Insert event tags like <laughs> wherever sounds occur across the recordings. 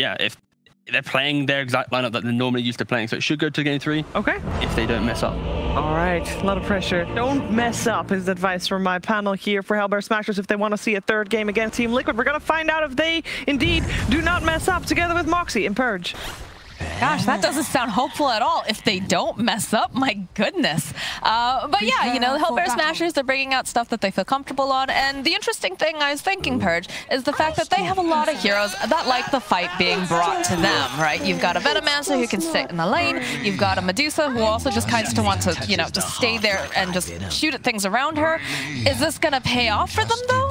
yeah, if they're playing their exact lineup that they're normally used to playing, so it should go to game three. Okay. If they don't mess up. All right, a lot of pressure. Don't mess up is advice from my panel here for Hellbear Smashers if they want to see a third game against Team Liquid. We're going to find out if they indeed do not mess up together with Moxie and Purge. Gosh, that doesn't sound hopeful at all. If they don't mess up, my goodness. Uh, but yeah, you know, the Hellbear Smashers, they're bringing out stuff that they feel comfortable on. And the interesting thing I was thinking, Purge, is the fact that they have a lot of heroes that like the fight being brought to them, right? You've got a Venomancer who can sit in the lane. You've got a Medusa who also just kind of wants to, you know, just stay there and just shoot at things around her. Is this going to pay off for them, though?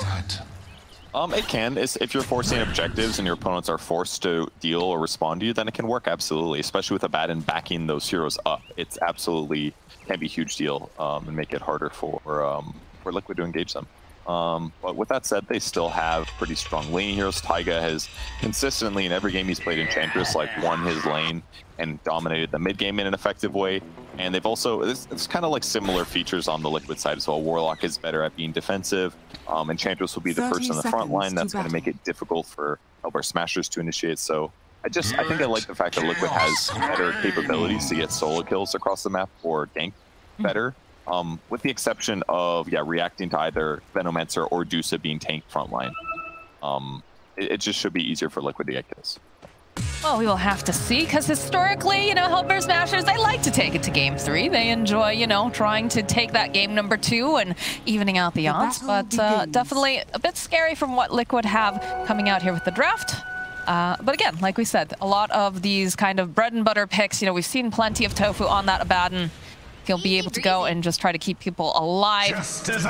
Um, it can. It's, if you're forcing objectives and your opponents are forced to deal or respond to you, then it can work absolutely. Especially with Abaddon backing those heroes up, it's absolutely can be a huge deal um, and make it harder for um, for Liquid to engage them. Um, but with that said, they still have pretty strong lane heroes. Taiga has consistently in every game he's played Enchantress like won his lane and dominated the mid game in an effective way. And they've also it's, it's kind of like similar features on the Liquid side as well. Warlock is better at being defensive. Um, Enchantress will be the person in the front line. That's going to make it difficult for Hellbear Smashers to initiate. So I just I think I like the fact that Liquid has better capabilities to get solo kills across the map or gank better. Um, with the exception of yeah reacting to either Venomancer or Dusa being tank frontline. Um, it, it just should be easier for Liquid to get kills. Well, we will have to see, because historically, you know, Hellbear Smashers, they like to take it to game three. They enjoy, you know, trying to take that game number two and evening out the odds. But uh, definitely a bit scary from what Liquid have coming out here with the draft. Uh, but again, like we said, a lot of these kind of bread and butter picks, you know, we've seen plenty of tofu on that Abaddon. He'll be able to go and just try to keep people alive,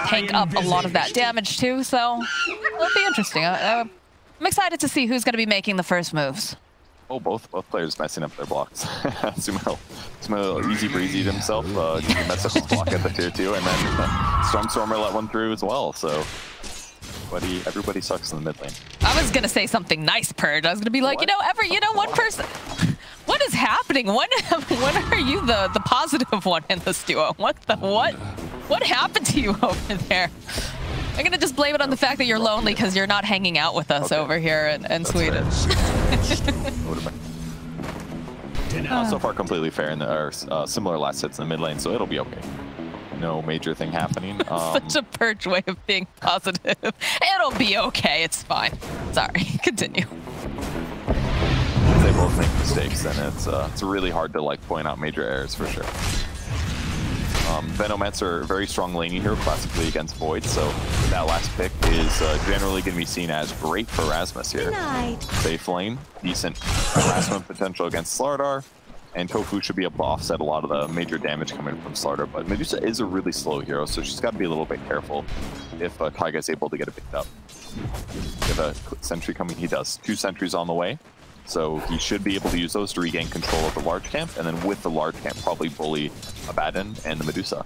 tank up a lot of that damage too. So it'll be interesting. Uh, I'm excited to see who's going to be making the first moves. Oh, both both players messing up their blocks. <laughs> Sumo, Sumo easy breezy himself. Uh, he messed up his block at the tier two, and then uh, Stormstormer let one through as well. So, everybody, everybody sucks in the mid lane. I was gonna say something nice, Purge. I was gonna be like, What? you know, ever, you know, one person. What is happening? When <laughs> when are you the the positive one in this duo? What the what? What happened to you <laughs> over there? I'm gonna just blame it on the fact that you're lonely because you're not hanging out with us Okay. over here in, in Sweden. Uh, <laughs> so far, completely fair in the or, uh, similar last hits in the mid lane, so it'll be okay. No major thing happening. Um, Such a purge way of being positive. It'll be okay. It's fine. Sorry. Continue. Both make <laughs> mistakes, then it's uh, it's really hard to like point out major errors for sure. Um, Venomancer, very strong laning hero, classically against Void, so that last pick is uh, generally going to be seen as great for Rasmus here. Safe lane, decent harassment potential against Slardar, and Tofu should be able to offset a lot of the major damage coming from Slardar, but Medusa is a really slow hero, so she's got to be a little bit careful if uh, Taiga is able to get it picked up. Get a sentry coming, he does. Two sentries on the way. So he should be able to use those to regain control of the large camp, and then with the large camp, probably bully Abaddon and the Medusa.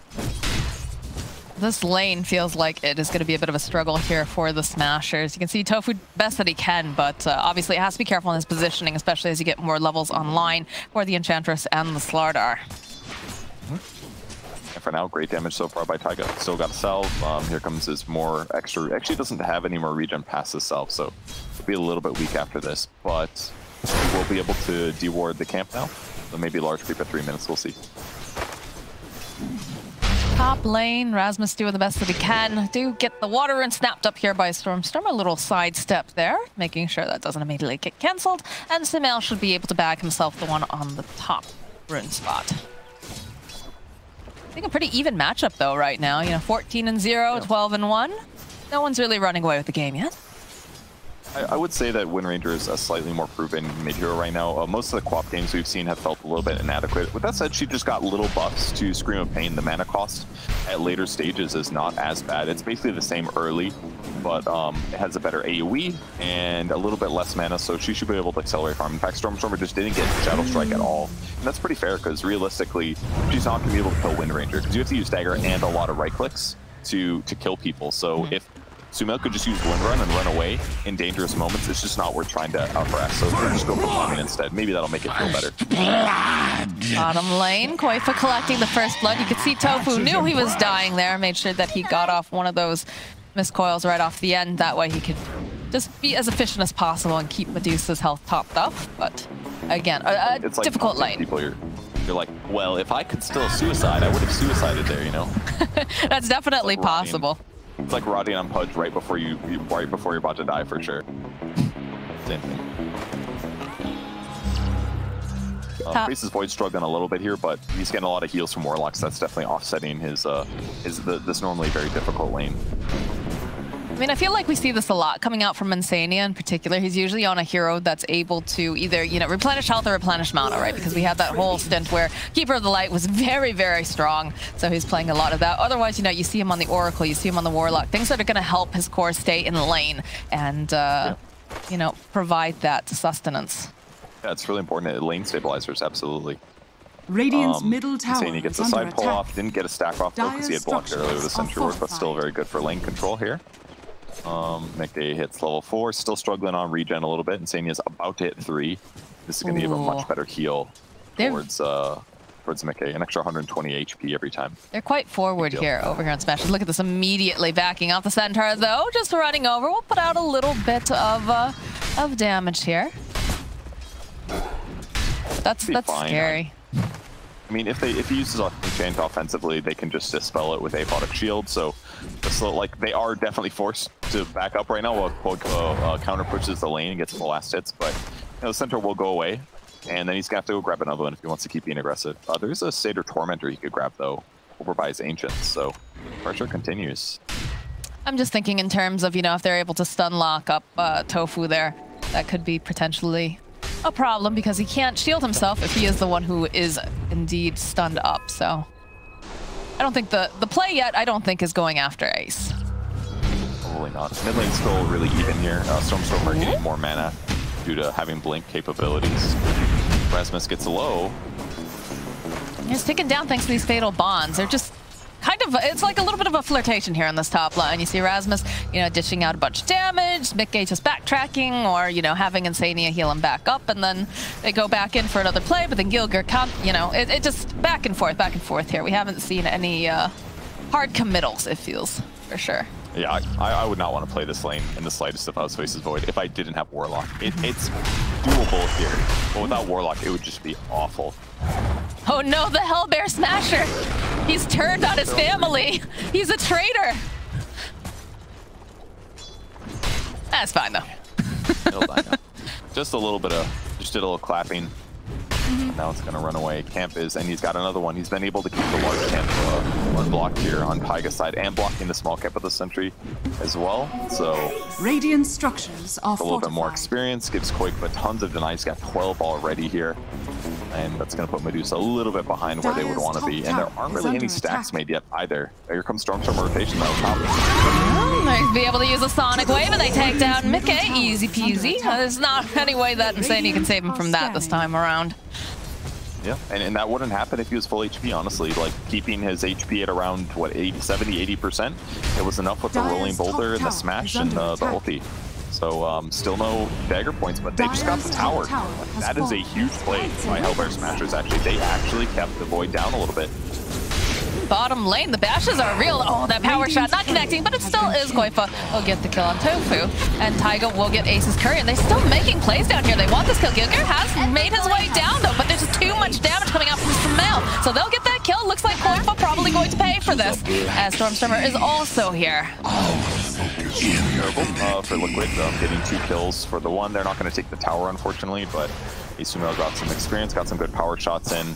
This lane feels like it is going to be a bit of a struggle here for the Smashers. You can see Tofu best that he can, but uh, obviously it has to be careful in his positioning, especially as you get more levels online for the Enchantress and the Slardar. And for now, great damage so far by Taiga. Still got a salve. Um, here comes his more extra. Actually, doesn't have any more regen past his salve, so it'll be a little bit weak after this. But we'll be able to deward the camp now. So maybe large creep at three minutes. We'll see. Top lane, Rasmus doing the best that he can. Do get the water and snapped up here by Stormstorm. A little sidestep there, making sure that doesn't immediately get cancelled. And Sumail should be able to bag himself the one on the top rune spot. I think a pretty even matchup though right now. You know, 14 and 0, 12 and 1. No one's really running away with the game yet. I, I would say that Wind Ranger is a slightly more proven mid hero right now. Uh, most of the QoP games we've seen have felt a little bit inadequate. With that said, she just got little buffs to Scream of Pain. The mana cost at later stages is not as bad. It's basically the same early, but um, it has a better AoE and a little bit less mana, so she should be able to accelerate farm. In fact, Stormstormer just didn't get Shadow Strike at all. And that's pretty fair, because realistically, she's not going to be able to kill Wind Ranger, because you have to use Dagger and a lot of right clicks to, to kill people. So if Sumail could just use Wind Run and run away in dangerous moments. It's just not worth trying to outhrash. So we'll just go for bombing instead. Maybe that'll make it feel better. Bottom lane, Koifa collecting the first blood. You could see Tofu knew he was dying there, made sure that he got off one of those Mist Coils right off the end. That way he could just be as efficient as possible and keep Medusa's health topped up. But again, a, a It's like difficult lane. People, you're, you're like, well, if I could still suicide, I would have suicided there, you know? <laughs> That's definitely Like Ryan. possible. It's like rotting on Pudge right before you, you right before you're about to die for sure. Same thing. Um, Top- Priest's Void struggling a little bit here, but he's getting a lot of heals from Warlocks. That's definitely offsetting his uh his the, this normally very difficult lane. I mean, I feel like we see this a lot coming out from Insania in particular. He's usually on a hero that's able to either, you know, replenish health or replenish mana, right? Because we had that whole stint where Keeper of the Light was very, very strong. So he's playing a lot of that. Otherwise, you know, you see him on the Oracle, you see him on the Warlock, things that are going to help his core stay in the lane and, uh, you know, provide that sustenance. Yeah, it's really important. Lane stabilizers, absolutely. Radiant's Um, middle tower Insane, he gets a under side pull attack. off. Didn't get a stack off though because he had blocked earlier with the structures sentry ward, but still very good for lane control here. Um, Mickey hits level four, still struggling on regen a little bit. Insane is about to hit three. This is going to give a much better heal They're- towards uh towards Mickey. An extra 120 HP every time. They're quite forward here over here on Smash. Look at this immediately backing off the Centaur though, just running over. We'll put out a little bit of uh, of damage here. That's that's fine. scary. I mean, if they if he uses enchant offensively, they can just dispel it with aphotic shield. So, so like they are definitely forced to back up right now while Quote uh, uh, counter pushes the lane and gets the last hits. But you know, the centaur will go away, and then he's gonna have to go grab another one if he wants to keep being aggressive. Uh, there's a Satyr Tormentor he could grab though, over by his ancients. So pressure continues. I'm just thinking in terms of, you know, if they're able to stun lock up uh, Tofu there, that could be potentially a problem because he can't shield himself if he is the one who is indeed stunned up. So I don't think the, the play yet, I don't think is going after Ace. Probably not. Mid lane's still really even here. Uh, Stormstormer getting more mana due to having blink capabilities. Rasmus gets low. He's taken down thanks to these fatal bonds. They're just kind of, it's like a little bit of a flirtation here on this top line. You see Erasmus, you know, dishing out a bunch of damage, Mickey just backtracking, or, you know, having Insania heal him back up, and then they go back in for another play, but then Gilgir, come, you know, it, it just back and forth, back and forth here. We haven't seen any uh, hard committals, it feels, for sure. Yeah, I, I I would not want to play this lane in the slightest if I was Faces Void if I didn't have Warlock. It, it's doable here, but without Warlock, it would just be awful. Oh no, the Hellbear Smasher! He's turned on his family! He's a traitor! That's fine though. Just a little bit of, just did a little clapping. Now it's gonna run away. Camp is, and he's got another one. He's been able to keep the large camp uh, unblocked here on Taiga's side and blocking the small camp of the sentry as well. So Radiant structures are a little bit more experience, gives Quake but tons of denies. He's got 12 already here. And that's going to put Medusa a little bit behind where they would want to be. And there aren't really any stacks attack. made yet either. Here comes Stormstorm rotation though. Top. They'll be able to use a Sonic Wave and they take down Mickey. Easy peasy. There's not any way that Insane you can save him from that this time around. Yeah, and, and that wouldn't happen if he was full HP, honestly. Like, keeping his HP at around, what, 80, 70, 80%, it was enough with the Rolling Boulder and the Smash and under the, the attack. ulti. So, um, still no dagger points, but they just got the tower. Like, that is a huge play by Hellbear Smashers, actually. They actually kept the Void down a little bit. Bottom lane, the bashes are real. Oh, that power shot not connecting, but it still is Koifa. will get the kill on Tofu, and Taiga will get Ace's curry, and they're still making plays down here. They want this kill. Gilgir has made his way down, though, but there's just too much damage coming out from Sumail. So they'll get that kill. Looks like Koifa probably going to pay for this, as Stormstormer is also here. Terrible uh, for Liquid, um, getting two kills for the one. They're not going to take the tower, unfortunately, but Isumo got some experience, got some good power shots in.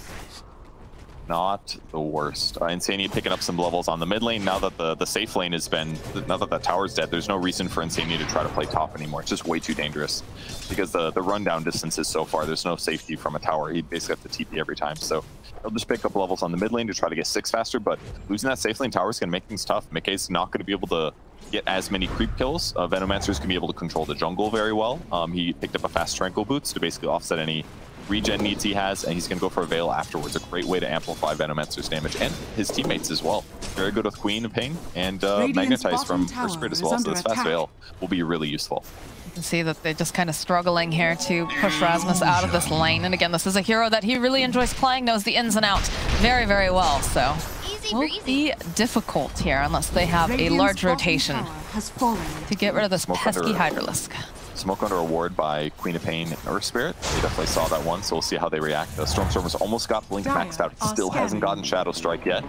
Not the worst. Uh, Insania picking up some levels on the mid lane. Now that the, the safe lane has been, now that that tower's dead, there's no reason for Insania to try to play top anymore. It's just way too dangerous because the, the rundown distance is so far. There's no safety from a tower. He basically have to TP every time. So he'll just pick up levels on the mid lane to try to get six faster, but losing that safe lane tower is going to make things tough. Mickey's not going to be able to get as many creep kills. Uh, Venomancer's can be able to control the jungle very well. Um, he picked up a fast Tranquil Boots to basically offset any regen needs he has, and he's going to go for a Veil afterwards. A great way to amplify Venomancer's damage and his teammates as well. Very good with Queen of Pain and uh, Radiant's Magnetize from Earth Spirit as well, so under this fast. Veil will be really useful. You can see that they're just kind of struggling here to push Rasmus out of this lane. And again, this is a hero that he really enjoys playing, knows the ins and outs very, very well. So Easy will be difficult here unless they have a large rotation. tower has has fallen. To get rid of this pesky under- Hydralisk. Smoke under a ward by Queen of Pain and Earth Spirit. They definitely saw that one, so we'll see how they react. Uh, the Stormstormers almost got Blink Dire maxed out. He are still hasn't gotten Shadow Strike yet.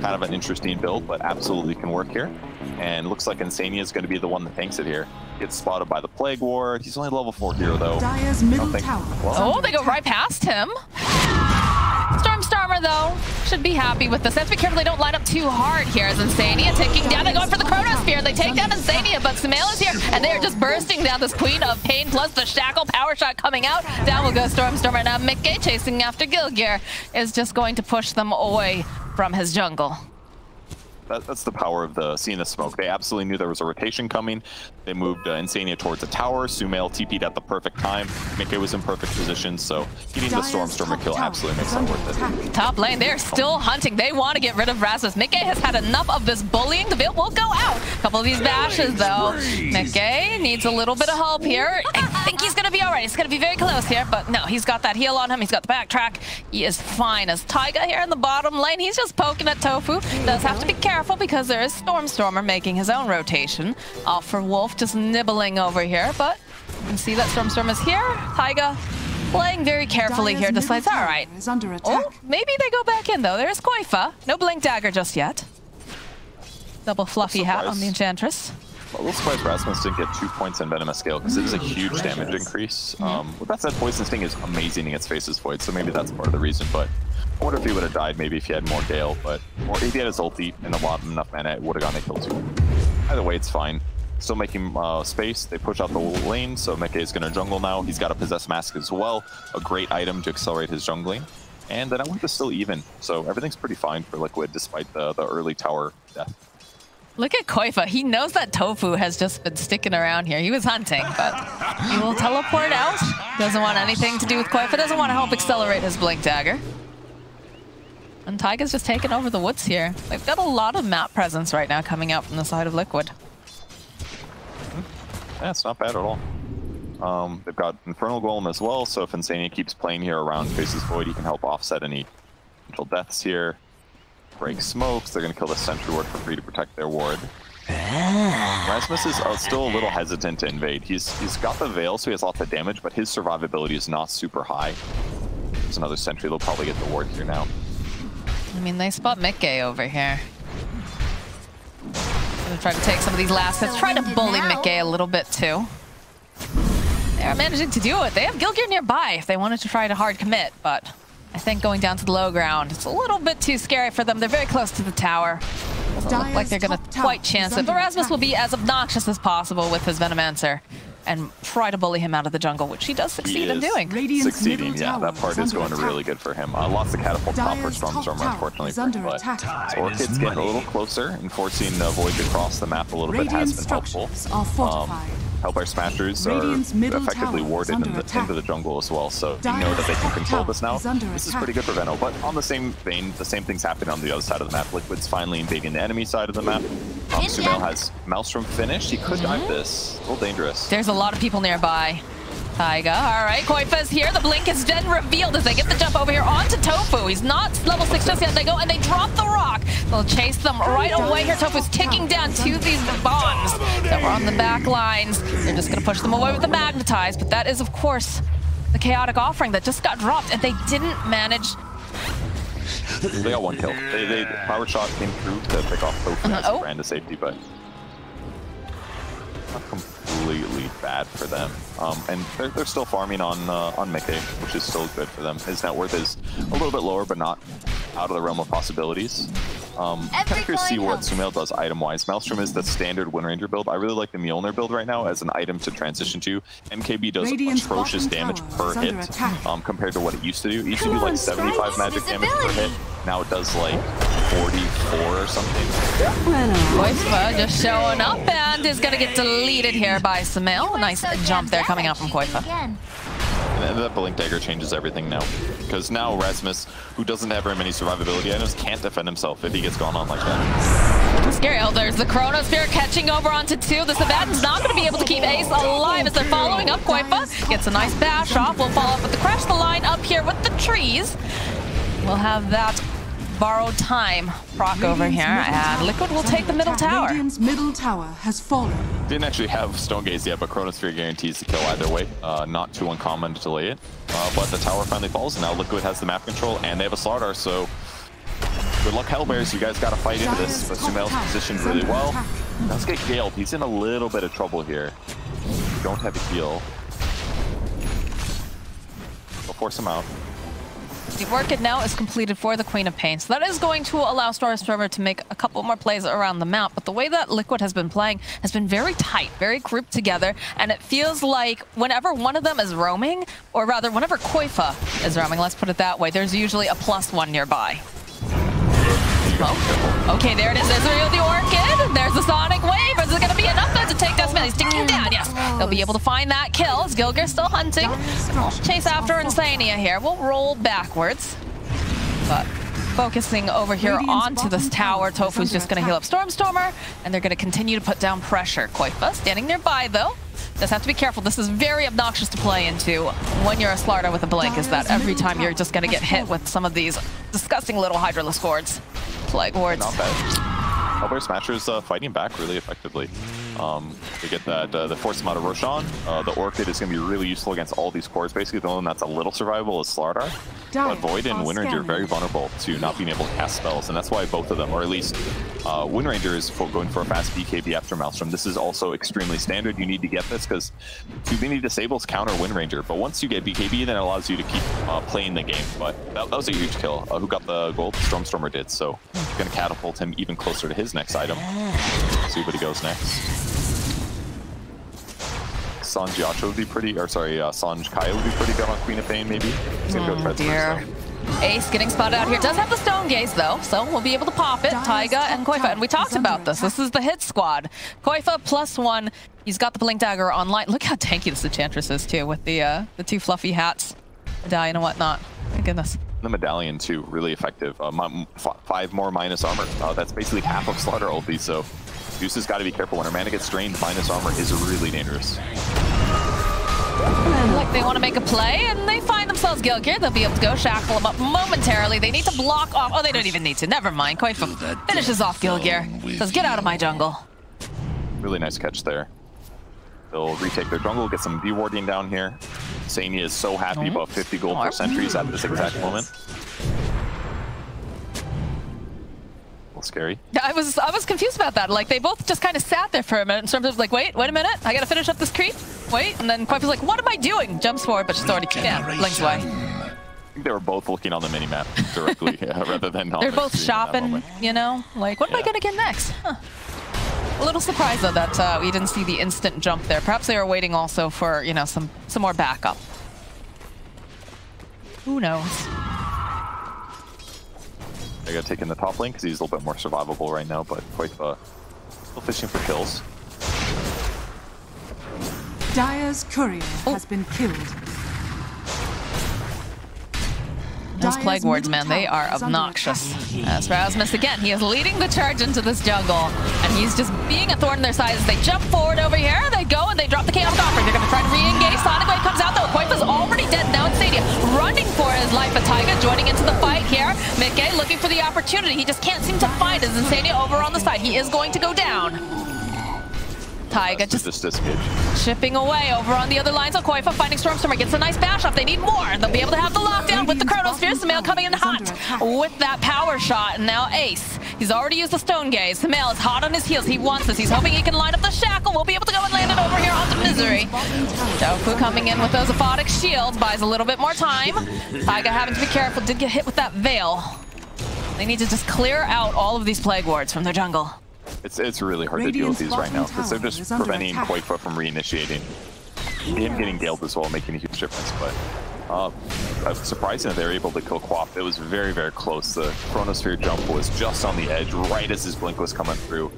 Kind of an interesting build, but absolutely can work here. And looks like Insania is going to be the one that tanks it here. Gets spotted by the Plague Ward. He's only level 4 hero, though. Dire's middle think- tower. well- Oh, they go right past him. Stormstormer, though, should be happy with this. Let's be careful they don't line up too hard here as Insania taking down. They're going for the Chronosphere. They take down Insania, but Sumail is here, and they are just bursting down this Queen of Pain plus the Shackle Power Shot coming out. Down will go Stormstormer. Now Mickey chasing after Gilgir is just going to push them away from his jungle. That, that's the power of the seeing the smoke. They absolutely knew there was a rotation coming. They moved uh, Insania towards the tower. Sumail TP'd at the perfect time. Mickey was in perfect position, so getting the Dire's Stormstormer top kill absolutely makes is that worth it. Top lane, they're still hunting. They want to get rid of Rasmus. Mickey has had enough of this bullying. The veil will go out. A couple of these bashes, though. Mickey needs a little bit of help here. <laughs> I think he's going to be all right. He's going to be very close here, but no, he's got that heal on him. He's got the backtrack. He is fine. As Taiga here in the bottom lane, he's just poking at Tofu. Does have to be careful because there is Stormstormer making his own rotation. Off for Wolf, just nibbling over here, but you can see that Stormstorm is here. Taiga playing very carefully Dire's here. middle Decides, all tower Is under attack. Oh, maybe they go back in though. There's Koifa. No Blink Dagger just yet. Double fluffy hat on the Surprise. Enchantress. A little surprised Rasmus didn't get two points in Venomous Gale because it is a huge damage increase. Um, with that said, Poison Sting is amazing in against Face's Void, so maybe that's part of the reason. But I wonder if he would have died maybe if he had more Gale, but or if he had his ulti and a lot enough mana, it would have gotten a kill too. Either way, it's fine. Still making uh, space. They push out the lane, so Mickey is going to jungle now. He's got a Possess Mask as well, a great item to accelerate his jungling. And the net worth is still even, so everything's pretty fine for Liquid despite the, the early tower death. Look at Koifa. He knows that Tofu has just been sticking around here. He was hunting, but he will teleport out. Doesn't want anything to do with Koifa. Doesn't want to help accelerate his Blink Dagger. And Taiga's just taking over the woods here. They've got a lot of map presence right now coming out from the side of Liquid. Yeah, it's not bad at all. Um, they've got Infernal Golem as well, so if Insania keeps playing here around Faces Void, he can help offset any potential deaths here. Break smokes, they're going to kill the Sentry Ward for free to protect their ward. Rasmus is uh, still a little hesitant to invade. He's He's got the Veil, so he has lots of damage, but his survivability is not super high. There's another Sentry, they'll probably get the ward here now. I mean, they spot Mickey over here. Gonna try to take some of these last hits. Try to bully Mickey a little bit too. They're managing to do it. They have Gilgir nearby if they wanted to try to hard commit, but I think going down to the low ground, it's a little bit too scary for them. They're very close to the tower. Doesn't look like they're gonna quite chance it. under But Rasmus will be as obnoxious as possible with his Venomancer and try to bully him out of the jungle, which he does succeed in doing. Radiant's Succeeding, yeah, that part is is under going really good for him. Uh, lots of catapult top for Stormstormer, unfortunately is for him, under but. Orchid's getting a little closer and forcing uh, Void across the map a little bit Radiant has been helpful. structures are fortified. Hellbear Smashers Radiant's are effectively tower is warded in the, into the jungle as well, so you know that they can control this now. is This is pretty good for Veno, but on the same vein, the same thing's happening on the other side of the map. Liquid's finally invading the enemy side of the map. Um, Sumail has Maelstrom finished. He could dive this. A little dangerous. There's a lot of people nearby. Taiga, all right, Koifa's here. The blink is then revealed as they get the jump over here onto Tofu. He's not level six just yet. They go and they drop the rock. They'll chase them right away here. Tofu's ticking down to these bombs that were on the back lines. They're just gonna push them away with the magnetize, but that is, of course, the chaotic offering that just got dropped, and they didn't manage. They got one kill. They, they power shot came through to pick off Tofu uh-huh. as Oh. he ran to safety, but not completely bad for them. Um, and they're, they're still farming on uh, on Mickey, which is still good for them. His net worth is a little bit lower, but not out of the realm of possibilities. Um, kind of curious to see what Sumail does item-wise. Maelstrom is the standard Wind Ranger build. I really like the Mjolnir build right now as an item to transition to. MKB does Radiant's atrocious damage per hit um, compared to what it used to do. It used to do like 75 magic damage per hit. Now it does like 44 or something. Koifa just showing up and is gonna get deleted here by Sumail. A nice jump there coming out from Koifa. And that Blink Dagger changes everything now. Because now Rasmus, who doesn't have very many survivability items, can't defend himself if he gets gone on like that. Scary. Oh, there's the Chronosphere catching over onto two. The Sabatin's not going to be able to keep Ace alive as they're following up. Koifa gets a nice bash off. We'll follow up with the crash the line up here with the trees. We'll have that borrowed time proc over here, and Liquid will take the middle attack. tower. Radiant's middle tower has fallen. Didn't actually have Stone Gaze yet, but Chronosphere guarantees the kill either way. Uh, not too uncommon to delay it. Uh, but the tower finally falls, and now Liquid has the map control, and they have a Slardar, so good luck, Hellbears. You guys got to fight into this. But Dire's Sumail's tower positioned really well. attack. Let's get Gale. He's in a little bit of trouble here. Don't have a heal. We'll force him out. The Orchid now is completed for the Queen of Pain, so that is going to allow Stormstormer to make a couple more plays around the map. But the way that Liquid has been playing has been very tight, very grouped together, and it feels like whenever one of them is roaming, or rather, whenever Koifa is roaming, let's put it that way, there's usually a plus one nearby. Oh, okay, there it is. There's the, the Orchid. There's the Sonic Wave. Though to take Desmond? He's ticking down. Yes, they'll be able to find that kill. Is Gilgir still hunting? Chase after Insania here. We'll roll backwards. But focusing over here onto this tower, tower Tofu's just going to heal up. Stormstormer, and they're going to continue to put down pressure. Koifa standing nearby though. Just have to be careful. This is very obnoxious to play into when you're a Slardar with a blink, is that every time you're just going to get hit with some of these disgusting little Hydralisk wards. Plague wards. Not bad. Hellbear Smasher's uh, fighting back really effectively. Um, they get that, uh, they force him out of Roshan. Uh, the Orchid is going to be really useful against all these cores. Basically, the only one that's a little survivable is Slardar. Dire But Void and are Wind Ranger are very vulnerable to not being able to cast spells, and that's why both of them, or at least uh, Wind Ranger is fo- going for a fast BKB after Maelstrom. This is also extremely standard. You need to get this because too many disables counter Windranger, but once you get BKB, then it allows you to keep uh, playing the game. But that, that was a huge kill. Uh, who got the gold? Stormstormer did, so going to catapult him even closer to his next item. See what he goes next. Sanj Yacho would be pretty, or sorry, uh, Sanj Kaya would be pretty good on Queen of Pain, maybe. He's gonna go dear. first, Ace getting spotted out here. Does have the Stone Gaze, though, so we'll be able to pop it. Dire's Taiga and Koifa. And we talked about this. This is the hit squad. Koifa plus one. He's got the Blink Dagger online. Look how tanky this Enchantress is, too, with the uh, the two fluffy hats, medallion and whatnot. My goodness. The medallion too, really effective. Uh, five more minus armor. Uh, that's basically half of Slardar ulti. So Juice has got to be careful when her mana gets drained. Minus armor is really dangerous. Like they want to make a play, and they find themselves Gilgir. They'll be able to go shackle them up momentarily. They need to block off. Oh, they don't even need to. Never mind. Koifa finishes off Gilgir. Says, get out of my jungle. Really nice catch there. They'll retake their jungle, get some dewarding down here. Sania is so happy about 50 gold for sentries at this exact moment. Little scary. Yeah, I was I was confused about that. Like they both just kind of sat there for a minute in terms of like, wait, wait a minute, I gotta finish up this creep. Wait, and then Koifa's like, what am I doing? Jumps forward, but she's already yeah, blinks away. I think they were both looking on the minimap directly <laughs> yeah, rather than on They're both screen at that shopping, you know. Like, what am I gonna get next? Huh. A little surprised though that uh, we didn't see the instant jump there. Perhaps they were waiting also for you know some some more backup. Who knows? They gotta take in the top lane because he's a little bit more survivable right now, but quite uh, still fishing for kills. Dire's courier Oh. has been killed. Those plague wards, man, they are obnoxious. As Rasmus again, he is leading the charge into this jungle, and he's just being a thorn in their side as they jump forward over here. They go and they drop the chaos offering. They're going to try to re-engage. Sonic Wave comes out though. Koifa's already dead. Now it's Stadia running for his life. But Taiga joining into the fight here. Mickey looking for the opportunity. He just can't seem to find his Insania over on the side. He is going to go down. Taiga Just, just disengage. chipping away over on the other lines of Koifa, finding Stormstormer, gets a nice bash off. They need more. They'll be able to have the lockdown with the Chronosphere. Sumail coming in hot with that power shot. And now Ace. He's already used the Stone Gaze. Sumail is hot on his heels. He wants this. He's hoping he can line up the Shackle. We'll be able to go and land it over here onto Misery. Tofu coming in with those aphotic shields. Buys a little bit more time. Taiga having to be careful. Did get hit with that Veil. They need to just clear out all of these Plague Wards from their jungle. It's it's really hard to deal with these right now because they're just preventing. Koifa from reinitiating. Him getting galed as well, making a huge difference. But uh, uh, surprising that they were able to kill Quap. It was very very close. The Chronosphere jump was just on the edge, right as his blink was coming through.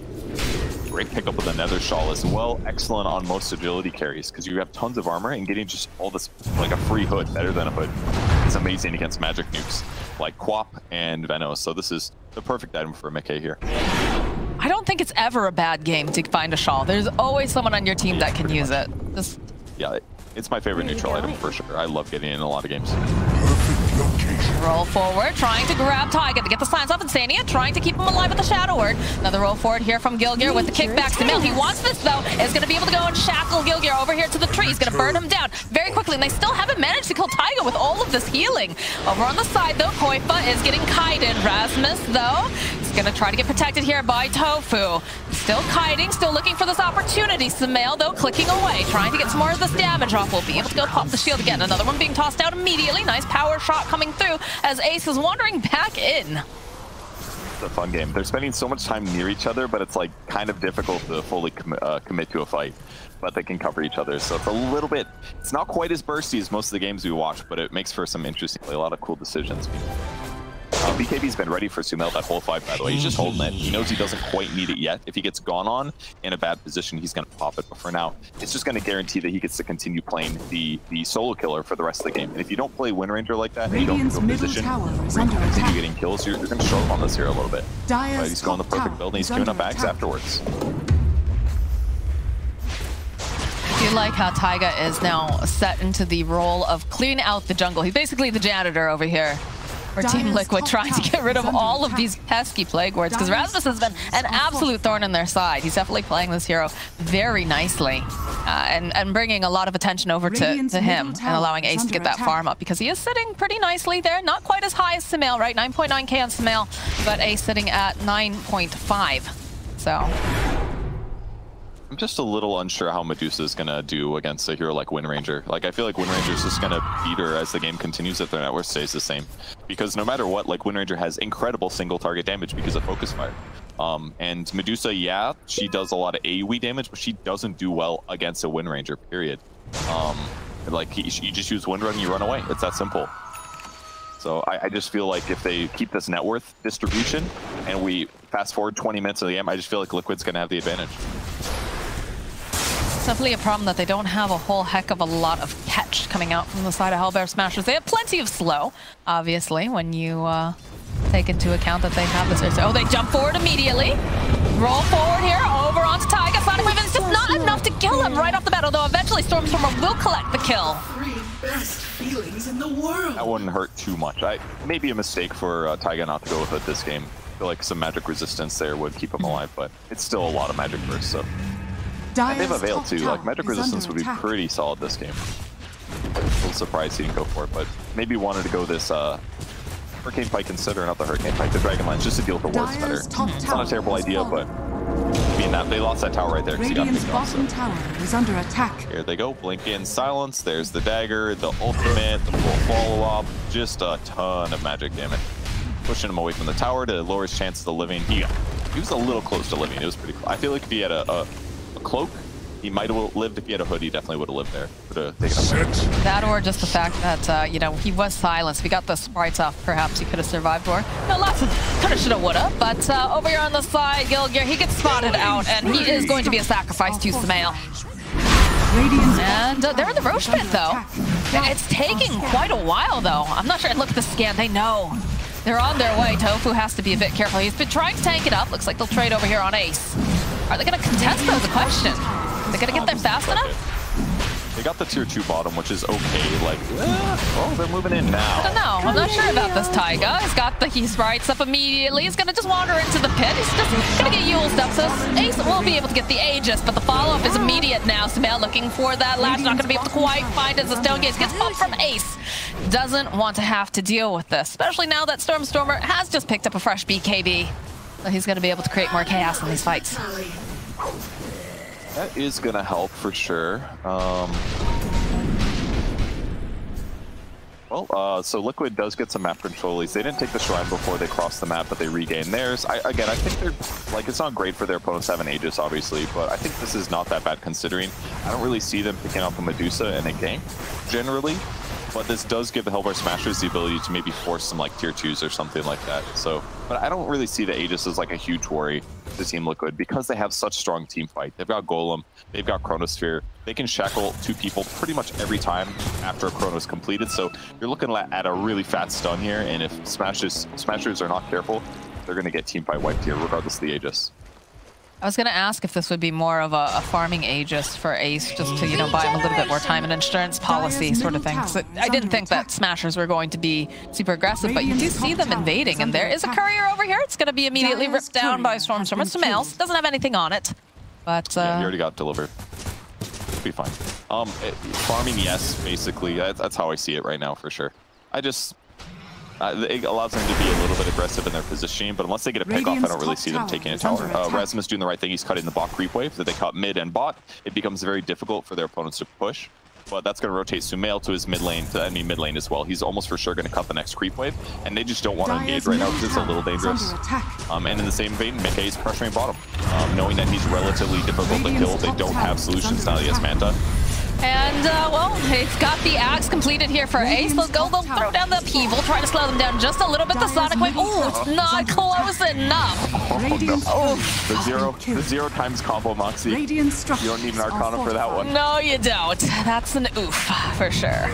Great pickup with the Nether Shawl as well. Excellent on most agility carries because you have tons of armor and getting just all this like a free hood, better than a hood, is amazing against magic nukes like Quap and Venos. So this is the perfect item for Mickey here. I don't think it's ever a bad game to find a shawl. There's always someone on your team that can use it. Just yeah, It's my favorite neutral item for sure. I love getting in a lot of games. Roll forward, trying to grab Taiga to get the silence off Insania, trying to keep him alive with the Shadow Word. Another roll forward here from Gilgir with the kickbacks to Mill. He wants this though, is going to be able to go and shackle Gilgir over here to the tree. He's going to burn him down very quickly, and they still haven't managed to kill Taiga with all of this healing. Over on the side though, Koifa is getting kited. Rasmus though, going to try to get protected here by Tofu. Still kiting, still looking for this opportunity. Sumail though, clicking away, trying to get some more of this damage off. Will be able to go pop the shield again. Another one being tossed out immediately. Nice power shot coming through as Ace is wandering back in. It's a fun game. They're spending so much time near each other, but it's like kind of difficult to fully com uh, commit to a fight. But they can cover each other, so it's a little bit. It's not quite as bursty as most of the games we watch, but it makes for some interesting, a lot of cool decisions. Uh, BKB's been ready for Sumail that whole fight, by the way. He's just holding it. He knows he doesn't quite need it yet. If he gets gone on in a bad position, he's going to pop it. But for now, it's just going to guarantee that he gets to continue playing the, the solo killer for the rest of the game. And if you don't play Wind Ranger like that, and you don't Radiant's go position, where you under can continue attack. getting kills, you're, you're going to struggle on this here a little bit. Dire's But he's going the perfect build, and he's is queuing up under bags attack. afterwards. I do like how Taiga is now set into the role of clean out the jungle. He's basically the janitor over here. For Team Liquid trying to get rid of all of these pesky plague wards because Rasmus has been an absolute thorn in their side. He's definitely playing this hero very nicely uh, and, and bringing a lot of attention over to, to him and allowing Ace to get that farm up because he is sitting pretty nicely there. Not quite as high as Sumail, right? 9.9k on Sumail, but Ace sitting at 9.5. So I'm just a little unsure how Medusa is gonna do against a hero like Wind Ranger. Like I feel like Wind Ranger is just gonna beat her as the game continues if their network stays the same. Because no matter what, like Wind Ranger has incredible single target damage because of focus fire. Um, and Medusa, yeah, she does a lot of AoE damage, but she doesn't do well against a Wind Ranger. Period. Um, like you just use Wind Run, and you run away. It's that simple. So I, I just feel like if they keep this net worth distribution and we fast forward 20 minutes of the game, I just feel like Liquid's gonna have the advantage. It's definitely a problem that they don't have a whole heck of a lot of catch coming out from the side of Hellbear Smashers. They have plenty of slow, obviously, when you uh, take into account that they have this. Oh, they jump forward immediately. Roll forward here, over onto Taiga. Sonic Wave is just not enough to kill him right off the bat, although eventually Stormstormer will collect the kill. Best feelings in the world. That wouldn't hurt too much. I maybe a mistake for uh, Taiga not to go with it this game. I feel like some magic resistance there would keep him alive, but it's still a lot of magic burst. So they have a veil too. Like magic resistance would be attack. pretty solid this game. A little surprised he didn't go for it, but maybe wanted to go this uh, Hurricane Pike instead, or not the Hurricane Pike, the Dragonlance, just to deal with the wards better. It's not a terrible idea, but fallen. I mean that they lost that tower right there because he got picked off. So. tower is under attack. Here they go, blink in silence. There's the dagger, the ultimate, the full follow up. Just a ton of magic damage. Pushing him away from the tower to lower his chances of living. He, he was a little close to living. It was pretty cool. I feel like if he had a, a, a cloak, he might have lived. If he had a hood, he definitely would have lived there. Would have. That or just the fact that, uh, you know, he was silenced. We got the sprites off. Perhaps he could have survived or no, lots of kind of shoulda, woulda. But uh, over here on the side, Gilgir, he gets spotted out, and he is going to be a sacrifice to Sumail. Radiant's And uh, they're in the Rosh pit, though. It's taking quite a while, though. I'm not sure. Look at the scan. They know. They're on their way. Tofu has to be a bit careful. He's been trying to tank it up. Looks like they'll trade over here on Ace. Are they going to contest, though, is the question. Are they going to get there fast enough? They got the tier two bottom, which is okay. Like, oh, they're moving in now. I don't know. I'm not sure about this Taiga. He's got the he sprites up immediately. He's gonna just wander into the pit. He's just gonna get Yule's up. So Ace will be able to get the Aegis, but the follow-up is immediate now. Sumail looking for that latch. Not gonna be able to quite find as the Stone Gaze gets popped from Ace. Doesn't want to have to deal with this, especially now that Stormstormer has just picked up a fresh BKB. So he's gonna be able to create more chaos in these fights. That is gonna help for sure. Um, well, uh, so Liquid does get some map control. They didn't take the shrine before they crossed the map, but they regained theirs. I, again, I think they're like it's not great for their opponents to an Aegis, obviously, but I think this is not that bad considering. I don't really see them picking up a Medusa in a game, generally. But this does give the Hellbear Smashers the ability to maybe force some like tier twos or something like that. So, but I don't really see the Aegis as like a huge worry to Team Liquid because they have such strong team fight. They've got Golem, they've got Chronosphere. They can shackle two people pretty much every time after a Chrono is completed. So you're looking at a really fat stun here, and if Smashers Smashers are not careful, they're going to get team fight wiped here, regardless of the Aegis. I was gonna ask if this would be more of a, a farming Aegis for Ace, just to you know buy him a little bit more time and insurance policy sort of thing. 'Cause it- I didn't think that Smashers were going to be super aggressive, but you do see them invading, and there is a courier over here. It's gonna be immediately ripped down by Stormstorm. It's Sumail's. Doesn't have anything on it, but uh, Yeah, he already got delivered. Be fine. Um, it- farming, yes, basically. That's, that's how I see it right now, for sure. I just... Uh, it allows them to be a little bit aggressive in their positioning, but unless they get a pick off, I don't really see them taking a tower. Uh. Rasmus doing the right thing. He's cutting the bot creep wave that they cut mid and bot. It becomes very difficult for their opponents to push. But that's going to rotate Sumail to his mid lane, to enemy mid lane as well. He's almost for sure going to cut the next creep wave, and they just don't want to engage right now because it's a little dangerous. Um, and in the same vein, Mickey is pressuring bottom, um, knowing that he's relatively difficult to kill. They don't have solutions now that he has. Manta. And, uh, well, it's got the axe completed here for Ace. They'll go, they'll throw down the upheaval, try to slow them down just a little bit. The Sonic Wave, oh, it's not close enough. Radiant's Oh, turret The zero, the zero times combo, Moxie. Radiant You don't need an Arcana for that one. No, you don't. That's an oof, for sure.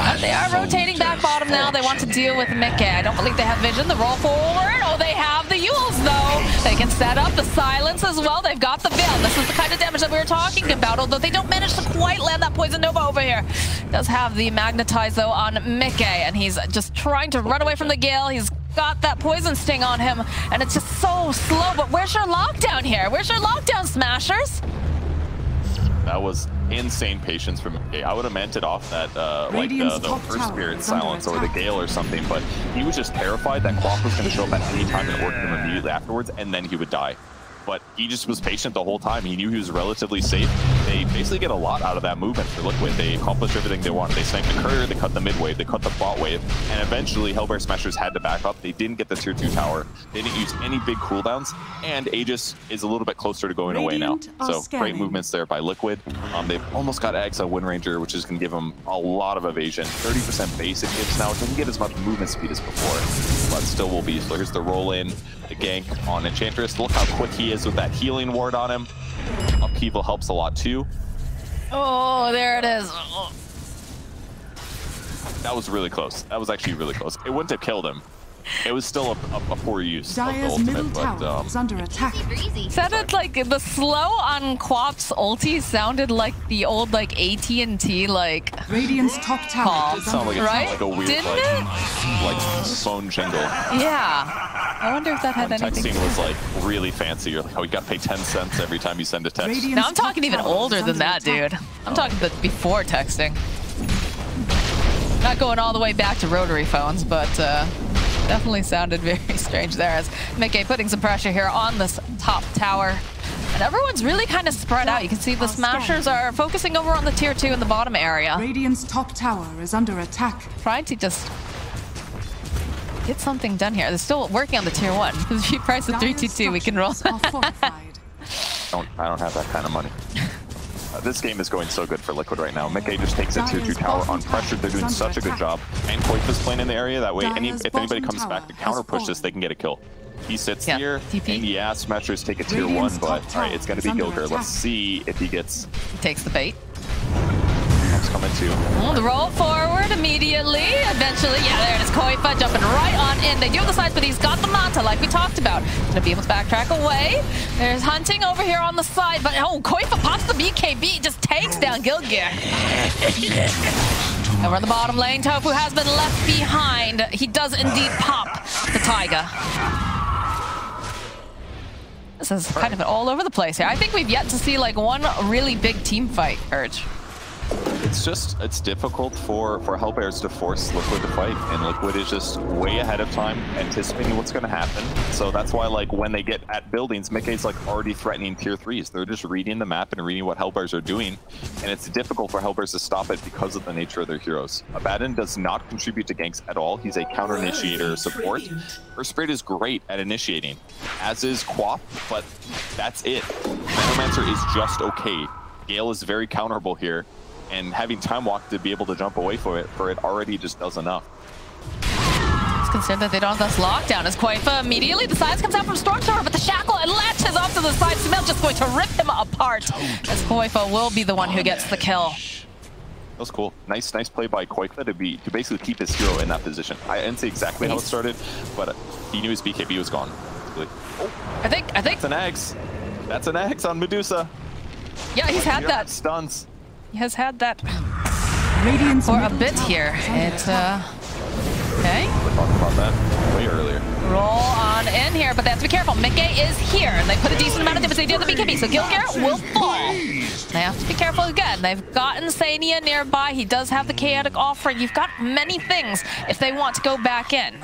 And they are rotating back bottom now. They want to deal with Mickey. I don't believe they have vision. The roll forward. Oh, they have the Yules, though. They can set up the silence as well. They've got the veil. This is the kind of damage that we were talking about, although they don't manage to quite land that Poison Nova over here. Does have the Magnetize, though, on Mickey, and he's just trying to run away from the Gale. He's got that Poison Sting on him, and it's just so slow. But where's your lockdown here? Where's your lockdown, Smashers? That was insane patience from Mickey. I would have meant it off that, uh, like the, the Earth Spirit Silence or the. Gale or something, but he was just terrified that Quaff was going to show up at any time and work him immediately afterwards, and then he would die. But he just was patient the whole time. He knew he was relatively safe. They basically get a lot out of that movement for Liquid. They accomplished everything they wanted. They sniped the courier, they cut the mid wave, they cut the bot wave, and eventually Hellbear Smashers had to back up. They didn't get the tier 2 tower. They didn't use any big cooldowns, and Aegis is a little bit closer to going away now. Radiant So great movements there by Liquid. Um, they've almost got Ags on Wind Ranger, which is going to give them a lot of evasion. 30% basic hits now. It doesn't get as much movement speed as before, but still will be. So here's the roll in, the gank on Enchantress. Look how quick he is with that healing ward on him. Upheaval helps a lot too. Oh, there it is. Oh. That was really close. That was actually really close. It wouldn't have killed him. It was still a, a, a poor use of the Dire's middle ultimate, but tower um, is under attack. Sounded like the slow on Quap's ulti sounded like the old like AT&T like Radiant's top tower Call. is sound under like it Right? sounded like a weird Didn't like, it? like phone jingle. yeah. I wonder if that had When anything. texting was like really fancy. You're like, oh, you got to pay 10 cents every time you send a text. Radiant's Now I'm talking even older than that, attack. dude. I'm talking the before texting. Not going all the way back to rotary phones, but uh, definitely sounded very <laughs> strange there as Mickey putting some pressure here on this top tower. And everyone's really kind of spread out. You can see the Smashers are focusing over on the tier two in the bottom area. Radiant's top tower is under attack. trying to just get something done here. They're still working on the tier one. <laughs> If you price of Dire's 322, we can roll. structures are fortified. <laughs> don't, I don't have that kind of money. Uh, this game is going so good for Liquid right now. Mickey just takes a tier 2 tower on pressure. They're doing tower is such a good job. And Koif is playing in the area. That way, any, if anybody comes back to counter push this, they can get a kill. He sits Yeah, here, TP. and yeah, Smashers take a tier Radiant's 1, but all right, it's going to be tower Gilgir. under Let's see if he gets He takes the bait. He's coming too. Mm, The roll forward immediately. Eventually, yeah, there it is. Koifa jumping right on in. They do have the size, but he's got the Manta, like we talked about. Gonna be able to backtrack away. There's hunting over here on the side, but oh, Koifa pops the BKB, just takes down Gilgir. <laughs> Over in the bottom lane, Tofu has been left behind. He does indeed pop the Taiga. This is kind of all over the place here. I think we've yet to see like one really big team fight, Urge. It's just it's difficult for for Hellbears to force Liquid to fight, and Liquid is just way ahead of time, anticipating what's going to happen. So that's why, like, when they get at buildings, Mickey's like already threatening tier threes. They're just reading the map and reading what Hellbears are doing, and it's difficult for Hellbears to stop it because of the nature of their heroes. Abaddon does not contribute to ganks at all. He's a counter initiator support. Earth Spirit is great at initiating, as is Quap, but that's it. Venomancer is just okay. Gale is very counterable here, and having Time Walk to be able to jump away for it for it already just does enough. It's concerned that they don't have this lockdown as Koifa immediately the size comes out from Stormstormer, but the shackle and latches off to the side. Sumail just going to rip him apart as Koifa will be the one who gets the kill. That was cool. Nice, nice play by Koifa to be to basically keep his hero in that position. I didn't see exactly how it started, but he knew his BKB was gone. Basically. I think I think It's an X. That's an X on Medusa. Yeah, he's had that. Stuns. He has had that Radiant's for a bit here. here. is It's uh okay. We talked about that way earlier. Roll on in here, but they have to be careful. Mickey is here, and they put a decent amount of damage. They do have the BKB, so Gilgir will fall. They have to be careful again. They've got Insania nearby. He does have the chaotic offering. You've got many things if they want to go back in.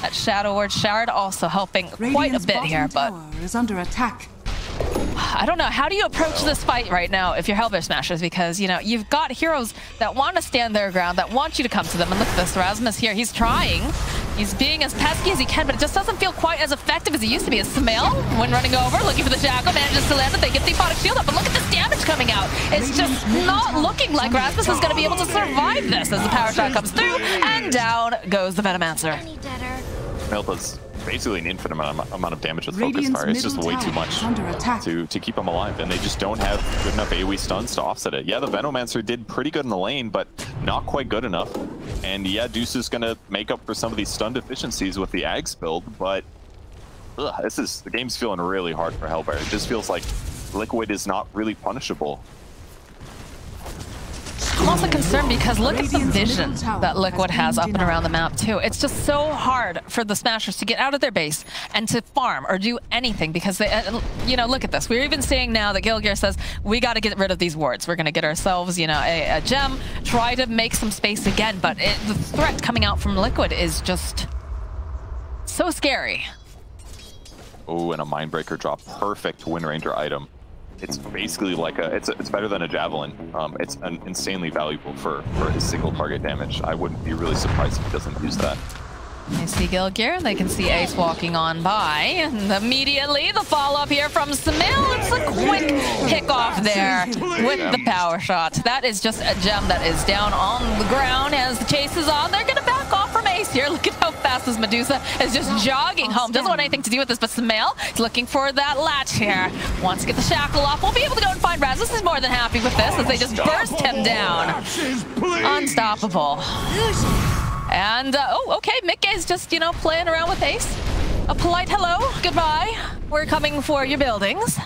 That Shadow Word Shard also helping quite a bit here, but tower is under attack. I don't know. How do you approach this fight right now if you're Hellbear Smashers? Because, you know, you've got heroes that want to stand their ground, that want you to come to them. And look at this, Rasmus here. He's trying. He's being as pesky as he can, but it just doesn't feel quite as effective as it used to be. As Sumail, when running over, looking for the Shackle, manages to land it. They get the Aphotic Shield up, but look at this damage coming out. It's just not looking like Rasmus is going to be able to survive this as the power shot comes through, and down goes the Venomancer. Mel does basically an infinite amount, amount of damage with focus fire. It's just way too much is under attack. to, to keep them alive, and they just don't have good enough AoE stuns to offset it. Yeah, the Venomancer did pretty good in the lane, but not quite good enough. And yeah, Deuce is going to make up for some of these stun deficiencies with the Ags build, but ugh, this is the game's feeling really hard for Hellbear. It just feels like Liquid is not really punishable. I'm also concerned because look at the Radiant's vision that Liquid has has up and around the map too. It's just so hard for the Smashers to get out of their base and to farm or do anything because they, uh, you know, look at this. We're even seeing now that Gilgir says we got to get rid of these wards. We're going to get ourselves, you know, a, a gem, try to make some space again. But it, the threat coming out from Liquid is just so scary. Oh, and a Mindbreaker drop. Perfect Wind Ranger item. It's basically like a, it's, a, it's better than a Javelin. Um, it's an insanely valuable for, for his single target damage. I wouldn't be really surprised if he doesn't use that. They see Gilgir, and they can see Ace walking on by. And immediately, the follow-up here from Sumail. It's a quick pick off there with the power shot. That is just a gem that is down on the ground as the chase is on. They're going to back off from Ace here. <laughs> Look at how fast this Medusa is just jogging home. Doesn't want anything to do with this, but Sumail is looking for that latch here. Wants to get the shackle off. Won't be able to go and find Raz. This is more than happy with this as they just burst him down. Unstoppable. And, uh, oh, okay, Mickey's just, you know, playing around with Ace. A polite hello, goodbye. We're coming for your buildings.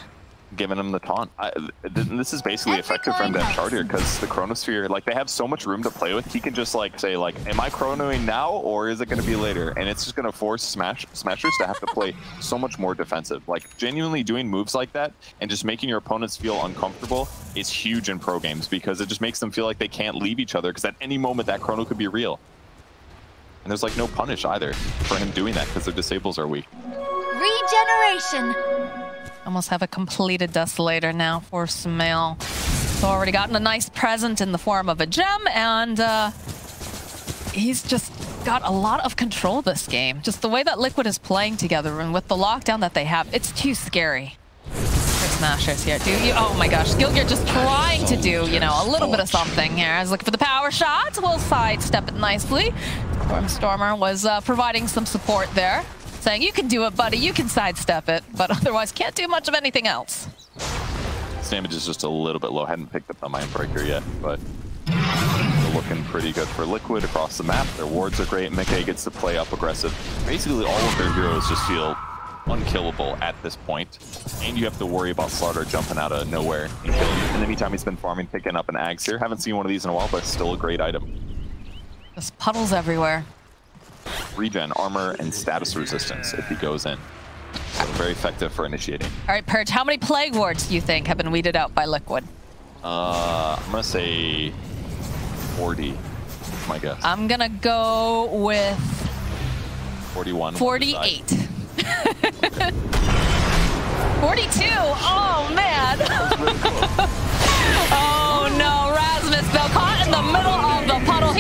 Giving him the taunt. I, this is basically effective from have Chartier because the Chronosphere, like, they have so much room to play with. He can just, like, say, like, am I chronoing now or is it going to be later? And it's just going to force Smash Smashers to have to play so much more defensive. Like, genuinely doing moves like that and just making your opponents feel uncomfortable is huge in pro games because it just makes them feel like they can't leave each other because at any moment that chrono could be real. And there's, like, no punish either for him doing that because their disables are weak. Regeneration. Almost have a completed Desolator now for Sumail. So already gotten a nice present in the form of a gem, and uh, he's just got a lot of control this game. Just the way that Liquid is playing together and with the lockdown that they have, it's too scary. Smashers here. Do you? Oh my gosh, Gilgir just trying to do, you know, a little bit of something here. I was looking for the power shot. We'll sidestep it nicely. Stormstormer was uh, providing some support there, saying, you can do it, buddy, you can sidestep it, but <laughs> otherwise can't do much of anything else. His damage is just a little bit low. Hadn't picked up the Mindbreaker yet, but they're looking pretty good for Liquid across the map. Their wards are great. Mickey gets to play up aggressive. Basically, all of their heroes just feel unkillable at this point. And you have to worry about Slardar jumping out of nowhere and killing you. And anytime he's been farming, picking up an Ags here. Haven't seen one of these in a while, but still a great item. Just puddles everywhere. Regen, armor, and status resistance if he goes in. So very effective for initiating. All right, Purge, how many Plague Wards do you think have been weeded out by Liquid? Uh, I'm gonna say 40. That's my guess. I'm gonna go with 41. 48. <laughs> 42? Oh, man. <laughs> oh, no. Rasmus, though, caught in the middle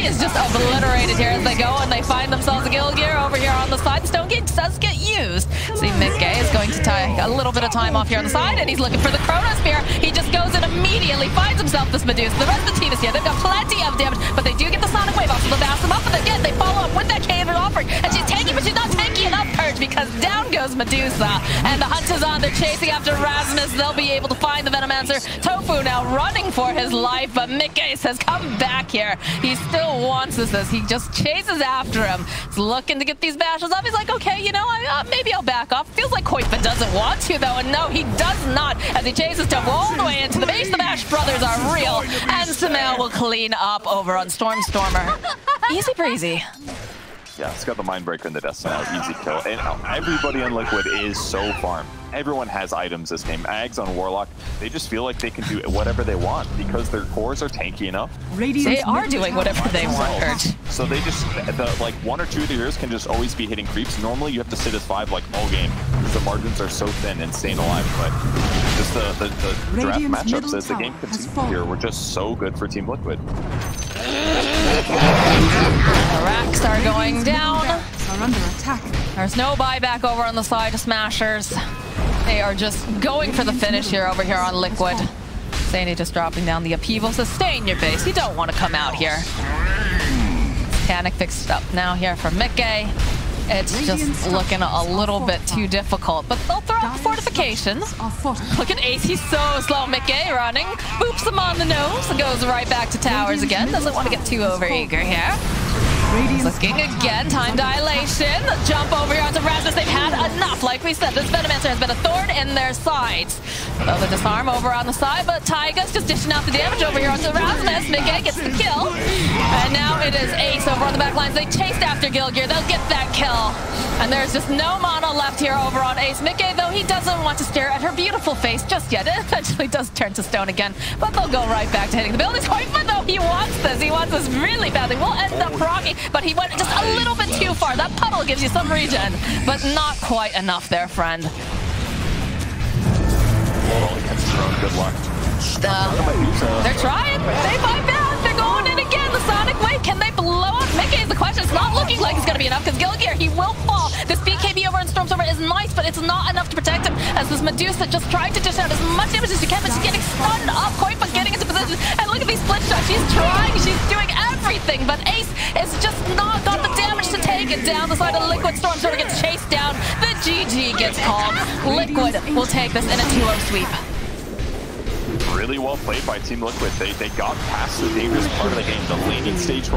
is just obliterated here as they go and they find themselves a Gilgir over here on the side. Stone Gaze does get used. See, Mickey is going to tie a little bit of time off here on the side, and he's looking for the Chronosphere. He just goes and immediately, finds himself this Medusa. The rest of the team is here. They've got plenty of damage, but they do get the Sonic Wave off, so they'll bounce them up, but again, they follow up with that Cave offering, and she's tanky, but she's not tanky enough, Purge, because down goes Medusa. And the hunt is on. They're chasing after Rasmus. They'll be able to find the Venomancer. Tofu now running for his life, but Mickey's has come back here. He's still wants this. He just chases after him. He's looking to get these bashes off. He's like, okay, you know, I, uh, maybe I'll back off. Feels like Koifa doesn't want to, though. And no, he does not as he chases Tofu all the way into the base. The Bash brothers are real. And Sumail will clean up over on Stormstormer. Easy breezy. Yeah, it's got the Mindbreaker and the Death Snail, easy kill. And uh, everybody in Liquid is so farmed. Everyone has items this game. Ags on Warlock, they just feel like they can do whatever they want because their cores are tanky enough. Radiant's They are doing whatever they want, under Kurt. So they just, the, like one or two of the heroes can just always be hitting creeps. Normally you have to sit as five like all game because the margins are so thin and staying alive. But just the, the, the draft matchups as the game continues fallen. here were just so good for Team Liquid. <laughs> The racks are going down. Are under attack. There's no buyback over on the side of Smashers. They are just going for the finish here over here on Liquid. Sandy just dropping down the upheaval. So stay in your base. You don't want to come out here. Panic fixed up now here for Mickey. It's just looking a little bit too difficult, but they'll throw up fortifications. Look at Ace, he's so slow. Mickey running, boops him on the nose, and goes right back to towers again. Doesn't want to get too overeager here. Looking again, time dilation. Jump over here onto Rasmus. They've had enough. Like we said, this Venomancer has been a thorn in their sides. Though the disarm over on the side, but Taiga's just dishing out the damage over here onto Rasmus. Miguel gets the kill. And now it is Ace over on the back lines. They chased after Gilgir. They'll get that kill. And there's just no mana left here over on Ace. Mickey, though, he doesn't want to stare at her beautiful face just yet. <laughs> It eventually does turn to stone again, but they'll go right back to hitting the buildings. <laughs> Koifa, though, he wants this. He wants this really badly. We'll end up rocking, but he went just a little bit too far. That puddle gives you some regen, but not quite enough there, friend. Well, good luck. Uh, they're trying. They fight back. Can they blow up Mickey is the question. It's not looking like it's going to be enough because Gilgir, he will fall. This BKB over in Stormstormer is nice, but it's not enough to protect him as this Medusa just trying to dish out as much damage as she can, but she's getting stunned up. Koifa getting into position. And look at these split shots. She's trying. She's doing everything, but Ace is just not got the damage to take it down the side of Liquid. Stormstormer gets chased down. The GG gets called. Liquid will take this in a 2-0 sweep. Really well played by Team Liquid. They, they got past the dangerous part of the game, the laning stage